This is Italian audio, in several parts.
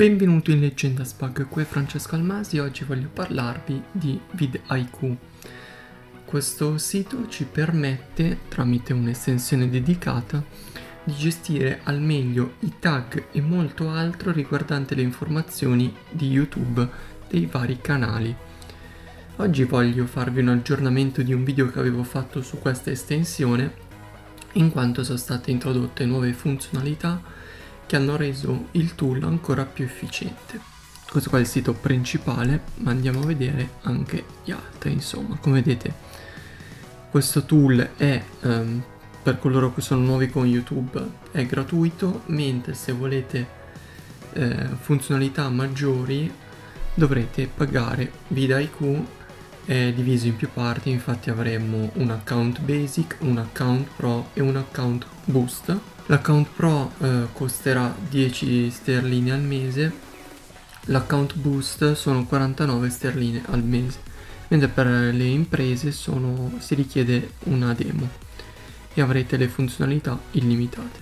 Benvenuti in Leggenda Spag, qui è Francesco Almasi e oggi voglio parlarvi di vidIQ. Questo sito ci permette, tramite un'estensione dedicata, di gestire al meglio i tag e molto altro riguardante le informazioni di YouTube dei vari canali. Oggi voglio farvi un aggiornamento di un video che avevo fatto su questa estensione, in quanto sono state introdotte nuove funzionalità che hanno reso il tool ancora più efficiente. Questo qua è il sito principale, ma andiamo a vedere anche gli altri, insomma, come vedete questo tool è, um, per coloro che sono nuovi con YouTube, è gratuito, mentre se volete eh, funzionalità maggiori dovrete pagare. VidaIQ è diviso in più parti, infatti avremo un account basic, un account pro e un account boost L'account Pro eh, costerà 10 sterline al mese, l'account Boost sono 49 sterline al mese, mentre per le imprese sono, si richiede una demo e avrete le funzionalità illimitate.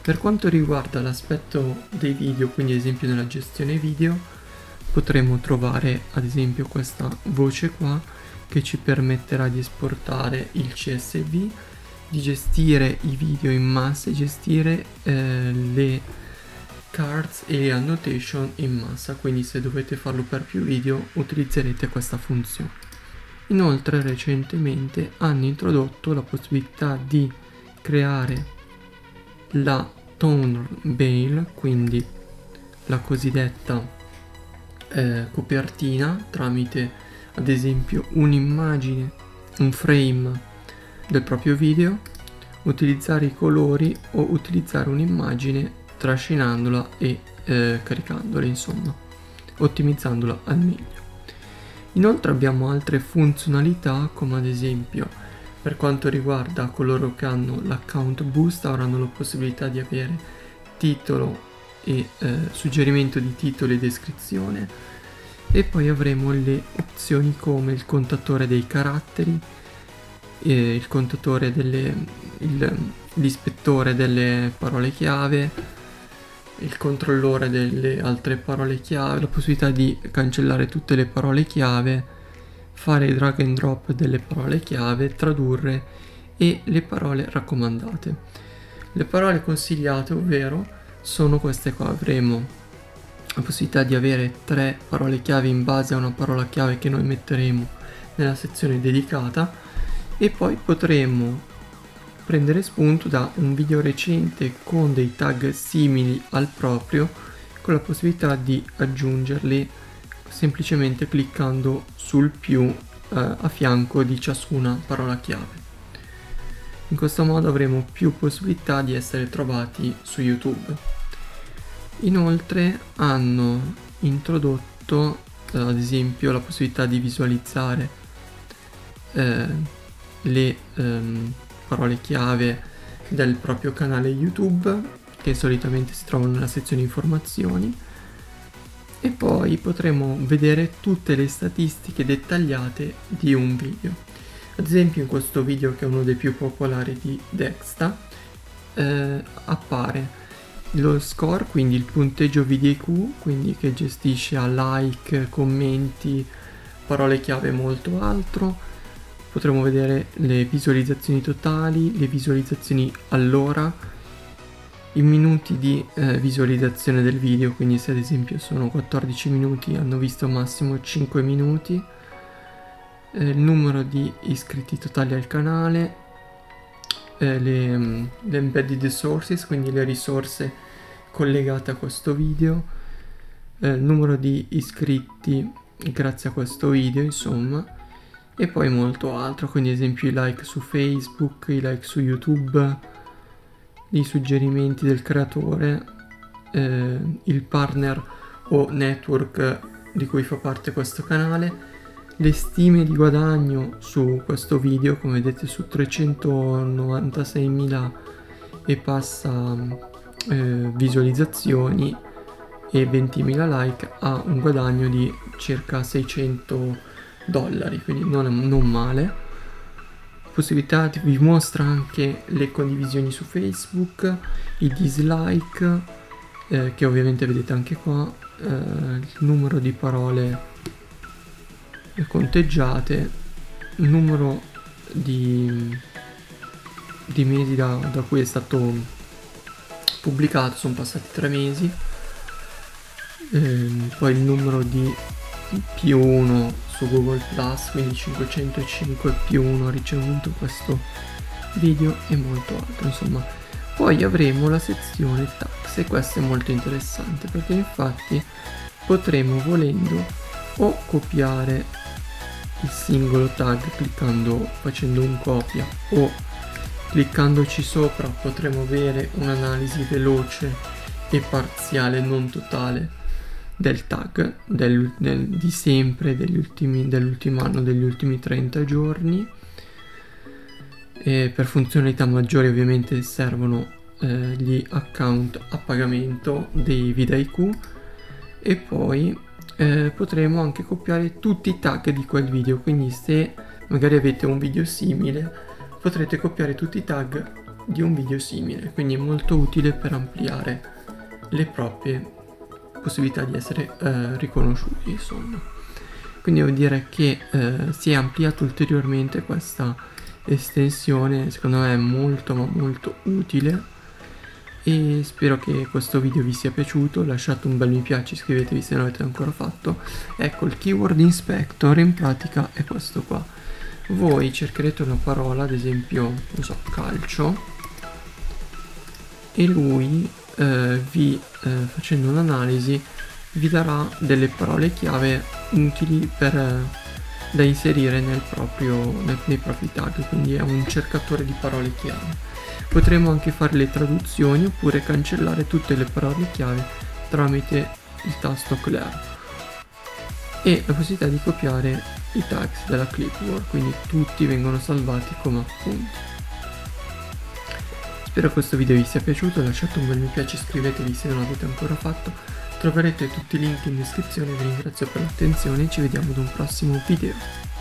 Per quanto riguarda l'aspetto dei video, quindi ad esempio nella gestione video, potremo trovare ad esempio questa voce qua che ci permetterà di esportare il CSV di gestire i video in massa e gestire eh, le cards e le annotation in massa. Quindi se dovete farlo per più video utilizzerete questa funzione. Inoltre recentemente hanno introdotto la possibilità di creare la tone bail quindi la cosiddetta eh, copertina tramite ad esempio un'immagine un frame del proprio video, utilizzare i colori o utilizzare un'immagine trascinandola e eh, caricandola, insomma, ottimizzandola al meglio. Inoltre abbiamo altre funzionalità come ad esempio per quanto riguarda coloro che hanno l'account boost avranno la possibilità di avere titolo e eh, suggerimento di titolo e descrizione. E poi avremo le opzioni come il contatore dei caratteri eh, il contatore delle il, l'ispettore delle parole chiave il controllore delle altre parole chiave la possibilità di cancellare tutte le parole chiave fare drag and drop delle parole chiave tradurre e le parole raccomandate. Le parole consigliate ovvero sono queste qua avremo la possibilità di avere tre parole chiave in base a una parola chiave che noi metteremo nella sezione dedicata e poi potremmo prendere spunto da un video recente con dei tag simili al proprio con la possibilità di aggiungerli semplicemente cliccando sul più eh, a fianco di ciascuna parola chiave. In questo modo avremo più possibilità di essere trovati su YouTube. Inoltre hanno introdotto eh, ad esempio la possibilità di visualizzare eh, le ehm, parole chiave del proprio canale YouTube che solitamente si trovano nella sezione informazioni e poi potremo vedere tutte le statistiche dettagliate di un video. Ad esempio in questo video che è uno dei più popolari di Dexta eh, appare lo score, quindi il punteggio VDQ, quindi che gestisce a like, commenti, parole chiave e molto altro, potremo vedere le visualizzazioni totali, le visualizzazioni all'ora, i minuti di eh, visualizzazione del video, quindi se ad esempio sono 14 minuti hanno visto massimo 5 minuti, eh, il numero di iscritti totali al canale, eh, le, mm, le embedded sources, quindi le risorse collegate a questo video, eh, il numero di iscritti grazie a questo video, insomma, e poi molto altro, quindi ad esempio i like su Facebook, i like su YouTube, i suggerimenti del creatore, eh, il partner o network di cui fa parte questo canale, le stime di guadagno su questo video, come vedete su 396.000 e passa eh, visualizzazioni e 20.000 like ha un guadagno di circa 600 dollari, quindi non, non male. Possibilità vi mostra anche le condivisioni su Facebook, i dislike, eh, che ovviamente vedete anche qua, eh, il numero di parole conteggiate, il numero di, di mesi da, da cui è stato pubblicato, sono passati tre mesi, ehm, poi il numero di più 1 su Google Plus, quindi 505 più 1 ha ricevuto questo video e molto altro, insomma. Poi avremo la sezione tax e questo è molto interessante perché infatti potremo volendo o copiare il singolo tag cliccando facendo un copia. O cliccandoci sopra potremo avere un'analisi veloce e parziale non totale del tag del, del, di sempre ultimi, dell'ultimo anno degli ultimi 30 giorni. E per funzionalità maggiori ovviamente servono eh, gli account a pagamento dei vidIQ e poi eh, potremo anche copiare tutti i tag di quel video quindi se magari avete un video simile potrete copiare tutti i tag di un video simile quindi è molto utile per ampliare le proprie possibilità di essere eh, riconosciuti insomma. Quindi devo dire che eh, si è ampliato ulteriormente questa estensione secondo me è molto ma molto utile e spero che questo video vi sia piaciuto, lasciate un bel mi piace, iscrivetevi se non l'avete ancora fatto. Ecco, il keyword inspector in pratica è questo qua. Voi cercherete una parola, ad esempio, non so, calcio, e lui eh, vi, eh, facendo un'analisi, vi darà delle parole chiave utili per, eh, da inserire nel proprio, nel, nei propri tag, quindi è un cercatore di parole chiave. Potremo anche fare le traduzioni oppure cancellare tutte le parole chiave tramite il tasto clear e la possibilità di copiare i tags della clipboard, quindi tutti vengono salvati come appunti. Spero questo video vi sia piaciuto, lasciate un bel mi piace, iscrivetevi se non l'avete ancora fatto, troverete tutti i link in descrizione, vi ringrazio per l'attenzione e ci vediamo ad un prossimo video.